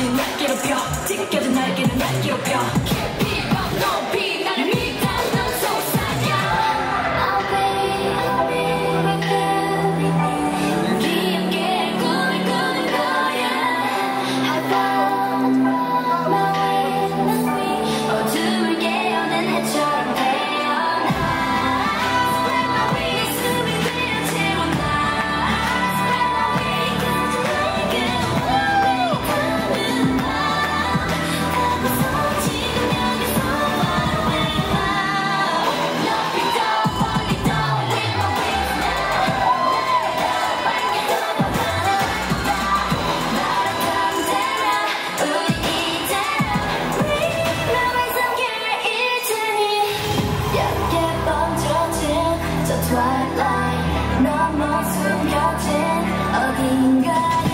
in 숨겨진 어딘가에